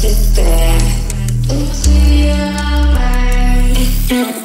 just left there into your mind.